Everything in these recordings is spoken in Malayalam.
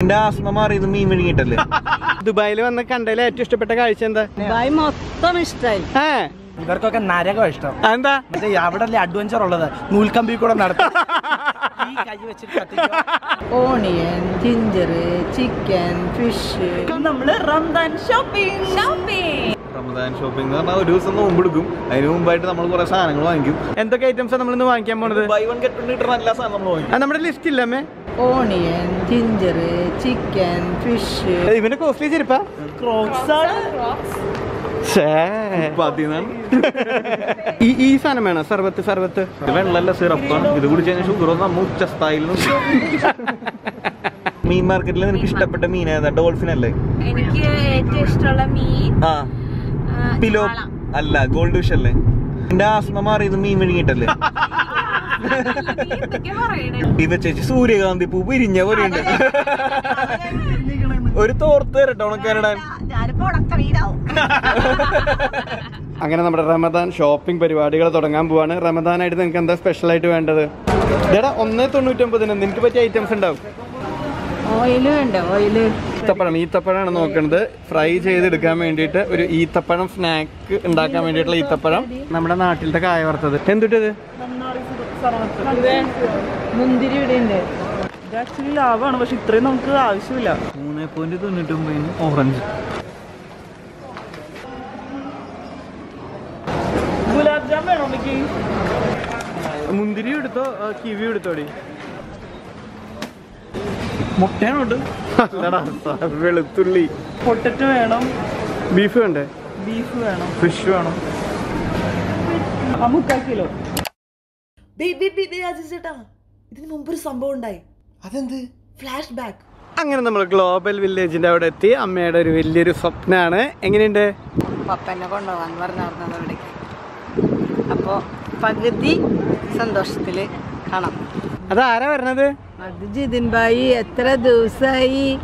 എന്റെ ആസ്മ മാറിയത് മീൻ വിഴുങ്ങിട്ടല്ലേ ദുബായിൽ വന്ന് കണ്ടതിൽ ഏറ്റവും ഇഷ്ടപ്പെട്ട കാഴ്ച എന്താ? ദുബായ് മൊത്തം ഇഷ്ടായി. ഏ? ഇവർക്കൊക്കെ നരകം ഇഷ്ടം. എന്താ മറ്റേ അവിടെ അല്ലേ അഡ്വഞ്ചർ ഉള്ളത്? നൂൽക്കമ്പി കൂടെ നടത്തും. ഈ കൈ വെച്ചിട്ട് കത്തിക്കുക. ഓണിയൻ ജിഞ്ചർ ചിക്കൻ ഫിഷ് നമ്മൾ Ramadan shopping shopping Ramadan shopping എന്ന് പറഞ്ഞാൽ ഒരു ദിവസം നോമ്പെടുക്കും അതിന് മുമ്പായിട്ട് നമ്മൾ കുറെ സാധനങ്ങൾ വാങ്ങിക്കും. എന്തൊക്കെ ഐറ്റംസ് നമ്മൾ ഇന്ന് വാങ്ങിക്കാൻ പോണത്? ബൈ വൺ ഗെറ്റ് വൺ കിട്ടുന്ന എല്ലാ സാധനം നമ്മൾ വാങ്ങിക്കും. ആ, നമ്മുടെ ലിസ്റ്റ് ഇല്ല അമ്മേ? ഓണിയൻ ജിഞ്ചർ ചിക്കൻ ഫിഷ് ഇവന്റെ കോസ്റ്റ്ലി ചെരുപ്പാ ഇപ്പൊ അതിന്നാണ് ഈ ഈ സാധനം വേണം? സർവത്ത് സർവത്ത് വെള്ളല്ല സിറപ്പാണ് ഇത് കുടിച്ചതിന് ഷുഗർ നമ്മ ഉച്ചസ്ഥായിൽ മീൻ മാർക്കറ്റിൽ നിനക്ക് ഇഷ്ടപ്പെട്ട മീൻ ഏതാ? ഡോൾഫിൻ അല്ലേ? എനിക്ക് ഏറ്റവും ഇഷ്ടമുള്ള മീൻ ആ. പിലോ അല്ല ഗോൾഡ് ഫിഷ് അല്ലേ? എന്റെ ആസ്മ മാറിയത് മീൻ വിഴുങ്ങിട്ടല്ലേ ഇവ ചേച്ചി സൂര്യകാന്തി പൂ പിരിഞ്ഞ പോലെയുണ്ട് ഒരു തോർത്ത് തരട്ടോ ഉണക്കാനിടാൻ. അങ്ങനെ നമ്മുടെ റമദാൻ ഷോപ്പിംഗ് പരിപാടികൾ തുടങ്ങാൻ പോവാണ്. റമദാനായിട്ട് നിങ്ങൾക്ക് എന്താ സ്പെഷ്യൽ ആയിട്ട് വേണ്ടത്? ഇതേടാ ഒന്ന് തൊണ്ണൂറ്റൊമ്പതിന് നിനക്ക് പറ്റിയ ഐറ്റംസ് ഉണ്ടാവും. ഈത്തപ്പഴം ഈത്തപ്പഴമാണ് നോക്കുന്നത് ഫ്രൈ ചെയ്തെടുക്കാൻ വേണ്ടിയിട്ട് ഒരു ഈത്തപ്പഴം സ്നാക്ക് ഉണ്ടാക്കാൻ വേണ്ടിയിട്ടുള്ള ഈത്തപ്പഴം. നമ്മുടെ നാട്ടിലത്തെ കായ വറുത്തത്. എന്തുട്ടത്? മുന്തിരി ഇവിടെ ഉണ്ട് ഇത് ആക്ച്വലി ലാഭമാണ് പക്ഷെ ഇത്രയും നമുക്ക് ആവശ്യമില്ല. മൂന്ന് പോയിന്റ് തൊണ്ണൂറ്റൊമ്പതിന് ഓറഞ്ച്. ഗുലാബ് ജാം വേണോ മുന്തിരി എടുത്തോ കിവി എടുത്തോടി മുട്ടയാണോട്ട് വെളുത്തുള്ളി. പൊട്ടറ്റോ വേണം. ബീഫ് വേണ്ടേ? ബീഫ് വേണം. ഫിഷ് വേണം. അമുക്കാ മുക്കാൽ കിലോ. ചേട്ടാ. ഇതിന് മുമ്പ് ഒരു സംഭവം ഉണ്ടായി. അതെന്ത്? ഫ്ലാഷ് ബാക്ക് അങ്ങനെ നമ്മൾ ഗ്ലോബൽ വില്ലേജിന്റെ അവിടെ എത്തി. അമ്മയുടെ ഒരു വലിയൊരു സ്വപ്നമാണ് എങ്ങനെയുണ്ട്? പപ്പനെ അവിടേക്ക്. അപ്പോ പകുതി സന്തോഷത്തിൽ കാണാം. അതാരാ വരണത് അത് ജിതിൻ ബായി എത്ര ദിവസായി?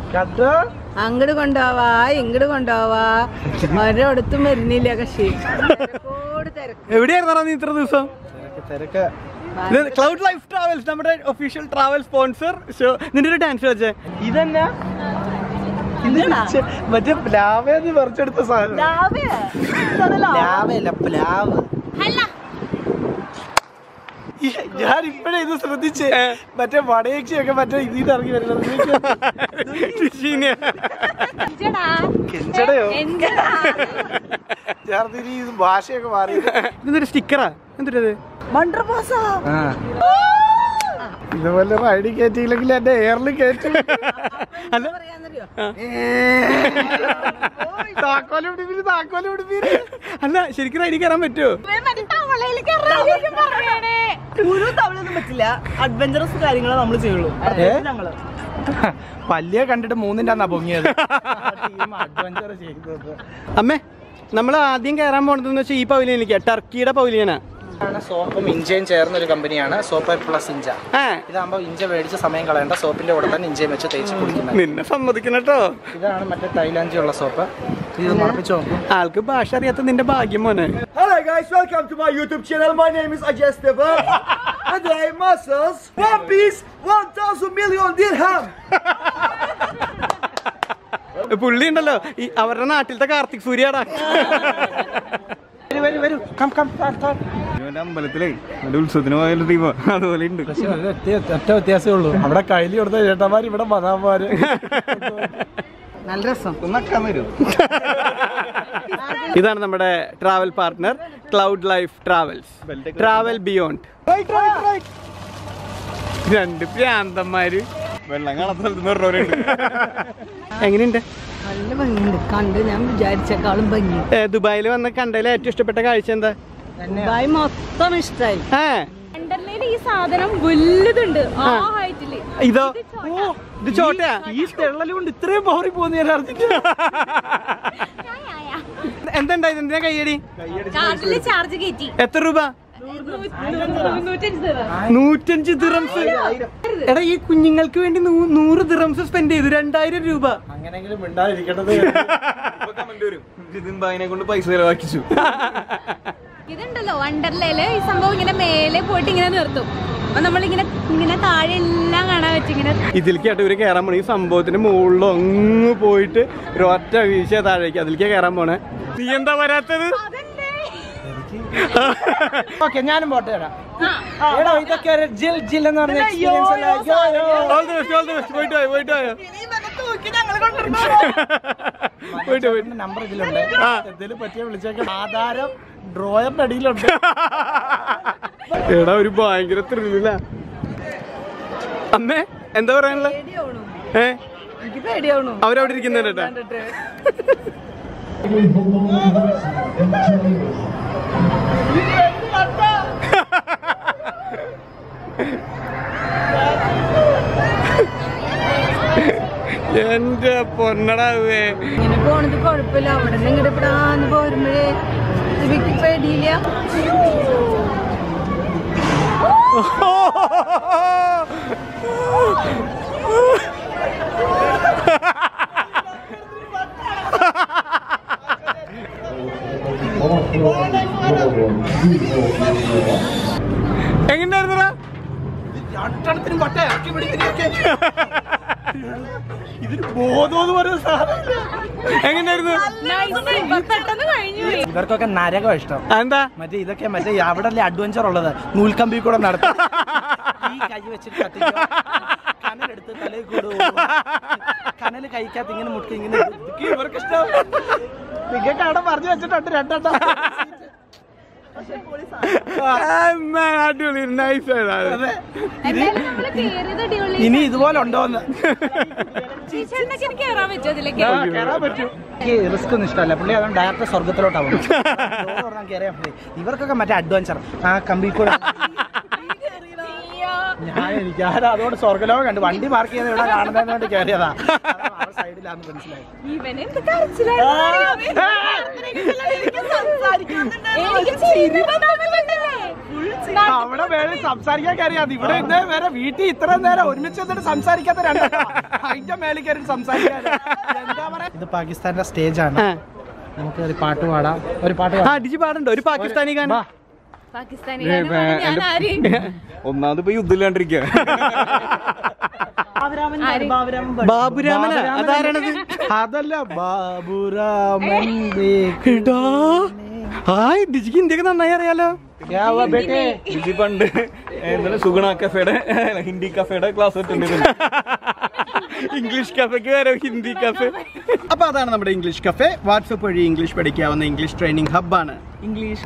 അങ്ങോട്ട് കൊണ്ടുപോവാ ഇങ്ങോട്ട് കൊണ്ടുപോവാ. ഒരിടത്തും വരുന്നില്ല കക്ഷി. എവിടെയായിരുന്നു നീ ഇത്ര ദിവസം? ക്ലൗഡ് ലൈഫ് ട്രാവൽസ് നമ്മുടെ ഒഫീഷ്യൽ ട്രാവൽ സ്പോൺസർ ഷോ നിന്റെ ഒരു ഡാൻസ് വെച്ചേ ഇതെന്നാ? മറ്റേ പ്ലാവേന്ന് പറിച്ചെടുത്ത സാധനം. പ്ലാവല്ല പ്ലാവ്. ഞാൻ ഇപ്പഴേ ഇത് ശ്രദ്ധിച്ച്. മറ്റേ വടയക്ഷിയൊക്കെ മറ്റേ ഇതിൽ ഇറങ്ങി വരുന്നത് കെഞ്ചടയോ? ഭാഷയൊക്കെ മാറി ഇതൊരു സ്റ്റിക്കറാ? എന്തിട്ടത്? ഇതുപോലെ റൈഡിൽ കയറ്റിയില്ലെങ്കിൽ എന്റെ എയറിൽ കയറ്റി അല്ല താക്കോലും പിടിപ്പിര് താക്കോലും പിടിപ്പിര് അല്ല ശരിക്കും റൈഡിൽ കയറാൻ പറ്റുമോ ഒരു തവണയൊന്നും പറ്റില്ല. അഡ്വഞ്ചറസ് കാര്യങ്ങളെ നമ്മൾ ചെയ്യുള്ളൂ. ഞങ്ങൾ. പല്ലിയെ കണ്ടിട്ട് മൂന്നിന്റെ അന്നാ പൊങ്ങിയത്. അഡ്വഞ്ചർ അമ്മേ നമ്മൾ ആദ്യം കയറാൻ പോണതെന്ന് വെച്ചാൽ ഈ പവലിയനിലേക്ക്. ടർക്കിയുടെ പവലിയനാണ് സോപ്പും ഇഞ്ചയും ചേർന്ന ഒരു കമ്പനിയാണ്. സോപ്പ് പ്ലസ് ഇഞ്ച. ഇതാകുമ്പോ ഇതാകുമ്പോൾ ഇഞ്ച മേടിച്ച് സമയം കളയേണ്ട സോപ്പിന്റെ കൂടെ തന്നെ ഇഞ്ചയും വെച്ച് തേച്ച് കുടിക്കുന്നത്. നിന്നെ സമ്മതിക്കണം കേട്ടോ ഇതാണ് മറ്റേ തൈലാഞ്ചി ഉള്ള സോപ്പ്. ആൾക്ക് ഭാഷ അറിയാത്ത നിന്റെ ഭാഗ്യം മോനെ. Hello guys welcome to my YouTube channel my name is Ajay Stepan. and I am muscles. One piece, 1000 million dirham. പുള്ളി ഉണ്ടല്ലോ ഈ അവരുടെ നാട്ടിലത്തെ കാർത്തിക് സൂര്യാടാ അമ്പലത്തിലേ ഉത്സവത്തിന് പോയാലും ടീമോ. അതുപോലെ ഉണ്ട്. ഒറ്റ വ്യത്യാസമേ ഉള്ളൂ. അവിടെ കയ്യിൽ കൊടുത്ത ചേട്ടന്മാർ ഇവിടെ മതാന്മാര് നല്ല രസം. ഇതാണ് നമ്മുടെ travel partner Cloud Life Travels travel beyond രണ്ട് പ്രാന്തന്മാര്. വെള്ളം കാണാത്ത എങ്ങനെയുണ്ട്? നല്ല ഭംഗിയുണ്ട്. കണ്ട് ഞാൻ വിചാരിച്ചേക്കാളും ഭംഗി. ദുബായിൽ വന്ന് കണ്ടതിൽ ഏറ്റവും ഇഷ്ടപ്പെട്ട കാഴ്ച എന്താ? ദുബായ് മൊത്തം ഇഷ്ടായി. ഈ സാധനം വലുതുണ്ട്. ആ ഹൈറ്റിൽ. ഇതോ? ഇത് ചോട്ടയാ ഈ തെള്ളൽ കൊണ്ട് ഇത്രയും പവറി പോകുന്ന ഞാൻ അറിഞ്ഞിട്ട് എന്തുണ്ടായി? എന്തിനാ കയ്യടി? കാർഡിൽ ചാർജ് കയറ്റി എത്ര രൂപ? നൂറ്റഞ്ച് ദിറംസ് എടാ ഈ കുഞ്ഞുങ്ങൾക്ക് വേണ്ടി നൂറ് ദിറംസ് സ്പെൻഡ് ചെയ്തു. രണ്ടായിരം രൂപ. കൊണ്ട് പൈസ ചെലവാക്കിച്ചു. ഇതുണ്ടല്ലോ വണ്ടർലയിൽ ഈ സംഭവം ഇങ്ങനെ മേലെ പോയിട്ട് ഇങ്ങനെ നിർത്തും. അപ്പൊ നമ്മളിങ്ങനെ ഇങ്ങനെ താഴെ എല്ലാം കാണാൻ പറ്റിങ്ങനെ ഇതിലേക്കായിട്ട് ഇവർ കയറാൻ പോണേ. ഈ സംഭവത്തിന്റെ മുകളിലോ അങ്ങ് പോയിട്ട് ഒരൊറ്റ ഒറ്റ വീഴ്ച താഴേക്ക്. അതിലേക്ക് കയറാൻ പോണേ. നീ എന്താ വരാത്തത്? ഓക്കെ ഞാനും പോട്ടെ തരാം എടോ ഇതൊക്കെ ഒരു ജിൽ ജിൽ എന്ന് പറഞ്ഞ എക്സ്പീരിയൻസ് നമ്പർ ഇതിലുണ്ട്. എന്തെങ്കിലും പറ്റിയ വിളിച്ചേക്കാം ആധാരം ഡ്രോയറിന്റെ അടിയിലുണ്ട്. എടാ ഒരു ഭയങ്കര ത്രില്ല അമ്മേ എന്താ പറയാനുള്ളത് ഏ? എന്റെ പൊന്നടാവേ ഇങ്ങനെ പോണത് കുഴപ്പമില്ല. അവിടെ നിന്ന് ഇങ്ങോട്ട് ഇവിടാന്ന് പോരുമ്പോഴേ ഇവയ്ക്ക് പേടിയില്ല രണ്ടെണ്ണത്തിനും പട്ട ഇറക്കി പിടിക്കുന്നൊക്കെ ഇതിന് ബോധം എന്ന് പറയുന്ന സാധനം എങ്ങനെയായിരുന്നു പെട്ടെന്ന് ഇവർക്കൊക്കെ നരകം ഇഷ്ടം. എന്താ മറ്റേ ഇതൊക്കെ മറ്റേ അവിടെ അല്ലേ അഡ്വഞ്ചർ ഉള്ളത്. നൂൽക്കമ്പി കൂടെ നടത്തും. ഈ കൈ വെച്ചിട്ട് കത്തിക്കും കനലെടുത്ത് തലയിൽ കൂടെ കനൽ കഴിക്കാത്ത ഇങ്ങനെ മുട്ടി ഇങ്ങനെ ഇവർക്ക് ഇഷ്ടം നിങ്ങൾക്ക് അവിടെ പറഞ്ഞു വെച്ചിട്ടുണ്ട് രണ്ടെണ്ണം. അടിപൊളി നൈസ് ഇനി ഇതുപോലെ ഉണ്ടോന്ന്. ചേച്ചേട്ടനൊക്കെ എനിക്ക് കയറാൻ പറ്റുമോ അതിലേക്ക് കയറാൻ പറ്റും. എനിക്ക് റിസ്ക് ഒന്നും ഇഷ്ടമല്ല. പുള്ളി അതുകൊണ്ട് ഡയറക്റ്റ് സ്വർഗത്തിലോട്ടാവും ഇവർക്കൊക്കെ മറ്റേ അഡ്വഞ്ചർ ആ കമ്പി കൂടെ. ഞാൻ എനിക്ക് ആരാ അതുകൊണ്ട് സ്വർഗലോകം കണ്ടു. വണ്ടി പാർക്ക് ചെയ്ത് ഇവിടെ കാണുന്നതിന് വേണ്ടി കയറിയതാ സൈഡിലാന്ന് മനസ്സിലായി ഇവന് എന്ത് വേറെ സംസാരിക്കാൻ കയറിയാ ഇവിടെ ഇന്നേ വരെ വീട്ടിൽ ഇത്രയും നേരം ഒരുമിച്ച് വന്നിട്ട് സംസാരിക്കാത്ത രണ്ട് അതിന്റെ മേലെ കയറി സംസാരിക്കാൻ എന്താ പറയാ? ഇത് പാകിസ്ഥാന്റെ സ്റ്റേജ് ആണ്. നമുക്ക് ഒരു പാട്ട് പാടാം. ഒരു പാട്ട് അടിച്ചു പാടണ്ട ഒരു പാകിസ്ഥാനി ഗാനം? ഒന്നാമത് ഇപ്പൊ യുദ്ധമില്ലാണ്ടിരിക്കുക ബാബുരാമൻ ബാബുരാമന? അതാരാണത്? അതല്ല ബാബുരാമൻ ഹായ് ഡിജിക്ക് ഇന്ത്യയ്ക്ക് നന്നായി അറിയാലോ. പണ്ട് എന്താണ് സുഗുണ കഫേയുടെ ഹിന്ദി കഫേയുടെ ക്ലാസ് ഇംഗ്ലീഷ് കഫേക്ക് വരെ ഹിന്ദി കഫേ അപ്പൊ അതാണ് നമ്മുടെ ഇംഗ്ലീഷ് കഫേ വാട്സപ്പ് വഴി ഇംഗ്ലീഷ് പഠിക്കാവുന്ന ഇംഗ്ലീഷ് ട്രെയിനിങ് ഹബ്ബാണ് ഇംഗ്ലീഷ്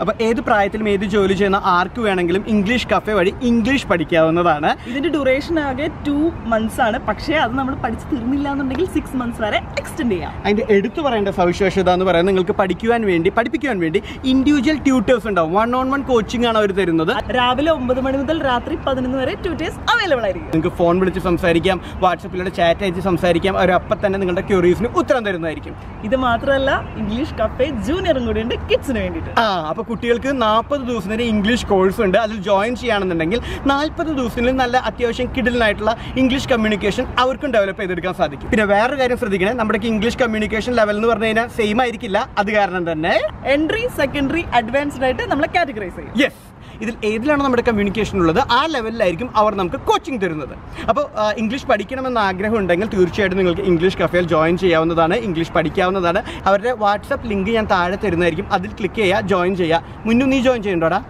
അപ്പൊ ഏത് പ്രായത്തിലും ഏത് ജോലി ചെയ്യുന്ന ആർക്ക് വേണമെങ്കിലും ഇംഗ്ലീഷ് കഫേ വഴി ഇംഗ്ലീഷ് പഠിക്കാവുന്നതാണ്. ഇതിന്റെ ഡ്യൂറേഷൻ ആകെ ടു മന്ത്സ് ആണ്. പക്ഷേ അത് നമ്മൾ പഠിച്ചു തീർന്നില്ല എന്നുണ്ടെങ്കിൽ സിക്സ് മന്ത്സ് വരെ എക്സ്റ്റെൻഡ് ചെയ്യാം. അതിന്റെ എടുത്തു പറയേണ്ട സവിശേഷത എന്ന് പറയുന്നത് നിങ്ങൾക്ക് പഠിക്കുവാൻ വേണ്ടി പഠിപ്പിക്കുവാൻ വേണ്ടി ഇൻഡിവിജ്വൽ ട്യൂട്ടേഴ്സ് ഉണ്ടാവും. വൺ ഓൺ വൺ കോച്ചിങ് ആണ് അവർ തരുന്നത്. രാവിലെ ഒമ്പത് മണി മുതൽ രാത്രി പതിനൊന്ന് വരെ ട്യൂട്ടേഴ്സ് അവൈലബിൾ ആയിരിക്കും. നിങ്ങൾക്ക് ഫോൺ വിളിച്ച് സംസാരിക്കാം വാട്സപ്പിലൂടെ ചാറ്റ് അയച്ച് സംസാരിക്കാം. അവർ അപ്പം തന്നെ നിങ്ങളുടെ ക്യൂറീസിന് ഉത്തരം തരുന്നതായിരിക്കും. ഇത് മാത്രമല്ല ഇംഗ്ലീഷ് കഫേ ജൂനിയറും കൂടി ഉണ്ട് കിഡ്സിന് വേണ്ടിയിട്ട് ആ അപ്പൊ കുട്ടികൾക്ക് നാൽപ്പത് ദിവസത്തിന് ഇംഗ്ലീഷ് കോഴ്സ് ഉണ്ട്. അതിൽ ജോയിൻ ചെയ്യുകയാണെന്നുണ്ടെങ്കിൽ നാൽപ്പത് ദിവസത്തിൽ നല്ല അത്യാവശ്യം കിഡിലിനായിട്ടുള്ള ഇംഗ്ലീഷ് കമ്മ്യൂണിക്കേഷൻ അവർക്കും ഡെവലപ്പ് ചെയ്തെടുക്കാൻ സാധിക്കും. പിന്നെ വേറൊരു കാര്യം ശ്രദ്ധിക്കണേ. നമ്മുടെ ഇംഗ്ലീഷ് കമ്മ്യൂണിക്കേഷൻ ലെവൽ എന്ന് പറഞ്ഞു കഴിഞ്ഞാൽ സെയിം ആയിരിക്കില്ല. അത് കാരണം തന്നെ എൻട്രി സെക്കൻഡറി അഡ്വാൻസ്ഡ് ആയിട്ട് നമ്മൾ കാറ്റഗറൈസ് ചെയ്യും. യെസ് ഇതിൽ ഏതിലാണ് നമ്മുടെ കമ്മ്യൂണിക്കേഷൻ ഉള്ളത് ആ ലെവലിലായിരിക്കും അവർ നമുക്ക് കോച്ചിങ് തരുന്നത്. അപ്പോൾ ഇംഗ്ലീഷ് പഠിക്കണമെന്ന് ആഗ്രഹം ഉണ്ടെങ്കിൽ തീർച്ചയായിട്ടും നിങ്ങൾക്ക് ഇംഗ്ലീഷ് കഫേൽ ജോയിൻ ചെയ്യാവുന്നതാണ് ഇംഗ്ലീഷ് പഠിക്കാവുന്നതാണ്. അവരുടെ വാട്സപ്പ് ലിങ്ക് ഞാൻ താഴെ തരുന്നതായിരിക്കും. അതിൽ ക്ലിക്ക് ചെയ്യുക ജോയിൻ ചെയ്യുക. മുന്നു നീ ജോയിൻ ചെയ്യണ്ടോടാ?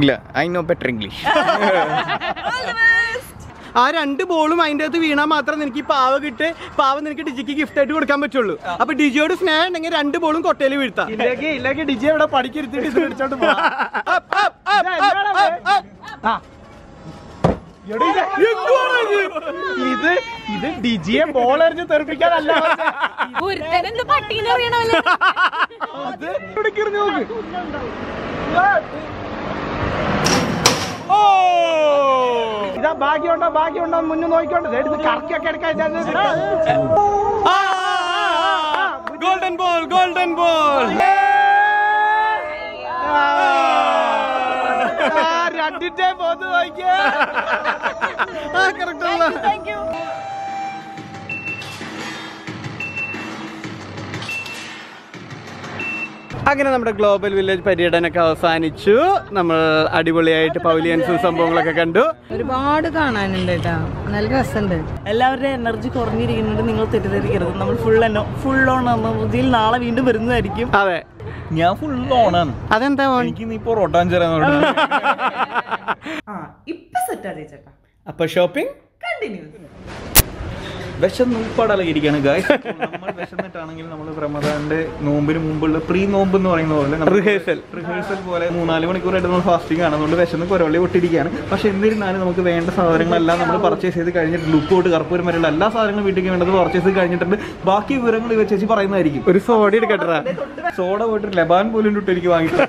ഇല്ല ഐ നോ ബെറ്റർ ഇംഗ്ലീഷ് ആ രണ്ട് ബോളും അതിന്റെ അകത്ത് വീണാൽ മാത്രം നിനക്ക് ഈ പാവ കിട്ട് പാവ നിനക്ക് ഡിജിക്ക് ഗിഫ്റ്റ് ആയിട്ട് കൊടുക്കാൻ പറ്റുള്ളൂ. അപ്പൊ ഡിജിയോട് സ്നേഹം ഉണ്ടെങ്കിൽ രണ്ട് ബോളും കൊട്ടയിൽ വീഴ്ത്താം. ഇല്ലെങ്കിൽ ഇല്ലെങ്കിൽ ഡിജി ഇവിടെ ഇത് പോവാം. ഇത് ഇത്? ഡിജിയെ ബോൾ എറിഞ്ഞ് തെറിപ്പിക്കാനല്ല അത് നോക്ക്. ഓ! ഇതാ ഭാഗ്യമുണ്ടോ ഭാഗ്യമുണ്ടോ മുന്നിൽ നോക്കിക്കൊണ്ട്. എടുത്ത് കറക്കിയൊക്കെ എടുക്കാൻ ഗോൾഡൻ ബോൾ ഗോൾഡൻ ബോൾ രണ്ടിന്റെ പോന്ന് നോക്കിയേ. കറക്റ്റ് അങ്ങനെ നമ്മുടെ ഗ്ലോബൽ വില്ലേജ് പര്യടനമൊക്കെ അവസാനിച്ചു. നമ്മൾ അടിപൊളിയായിട്ട് പൗലിയൻസും സംഭവങ്ങളൊക്കെ കണ്ടു. ഒരുപാട് കാണാനുണ്ട് കേട്ടോ. നല്ല രസമുണ്ട്. എല്ലാവരുടെയും എനർജി കുറഞ്ഞിരിക്കുന്നുണ്ട്. നിങ്ങൾ തെറ്റിദ്ധരിക്കരുത്. നമ്മൾ ഫുൾ ഫുൾ ഓൺ എനർജിയിൽ നാളെ വീണ്ടും വരുന്നതായിരിക്കും. അതെ. ഞാൻ ഫുൾ ഓണാണ് അതെന്താ ഓൺ എനിക്ക് നീ പൊറോട്ട ഇപ്പൊ സെറ്റാ ചേട്ടാ അപ്പൊ ഷോപ്പിംഗ് കണ്ടിന്യൂ വിശന്ന് പടലയിരിക്കാണ് ഗായ് നമ്മൾ വിശന്നിട്ടാണെങ്കിൽ നമ്മൾ റമദാന്റെ നോമ്പിന് മുമ്പുള്ള പ്രീ നോമ്പ് എന്ന് പറയുന്ന പോലെ റിഹേഴ്സൽ റിഹേഴ്സൽ പോലെ മൂന്നാൽ മണിക്കൂറായിട്ട് നമ്മൾ ഫാസ്റ്റിംഗ് ആണ്. അതുകൊണ്ട് വിശന്ന് കുരവള്ളി പൊട്ടിരിക്കുകയാണ് പക്ഷെ എന്നിരുന്നാലും നമുക്ക് വേണ്ട സാധനങ്ങളെല്ലാം നമ്മൾ പർച്ചേസ് ചെയ്ത് കഴിഞ്ഞിട്ട് ഉപ്പ് തൊട്ട് കർപ്പൂരം വരെയുള്ള എല്ലാ സാധനങ്ങളും വീട്ടിലേക്ക് വേണ്ടത് പർച്ചേസ് ചെയ്ത് കഴിഞ്ഞിട്ടുണ്ട്. ബാക്കി വിവരങ്ങൾ ഇവ ചേച്ചി പറയുന്നതായിരിക്കും. ഒരു സോഡ എടുക്കട്ടെ സോഡ പോയിട്ട് ലബാൻ പോലും ഇട്ട് എനിക്ക് വാങ്ങിച്ചു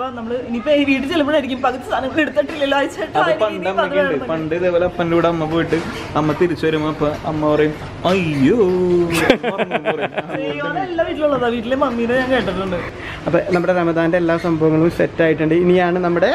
അപ്പൊ നമ്മൾ ഇനിയിപ്പോ ഈ വീട്ടിൽ ചെല്ലുമ്പോഴായിരിക്കും പകുതി സാധനങ്ങൾ എടുത്തിട്ടില്ലല്ലോ. പണ്ട് ഇതേപോലെ അപ്പന്റെ കൂടെ അമ്മ പോയിട്ട് അമ്മ തിരിച്ചു വരുമ്പോ അപ്പൊ അമ്മ പറയും അയ്യോ. എല്ലാ വീട്ടിലുള്ളതാ. വീട്ടിലെ മമ്മീനെ ഞാൻ കേട്ടിട്ടുണ്ട്. അപ്പൊ നമ്മുടെ റമദാന്റെ എല്ലാ സംഭവങ്ങളും സെറ്റ് ആയിട്ടുണ്ട്. ഇനിയാണ് നമ്മുടെ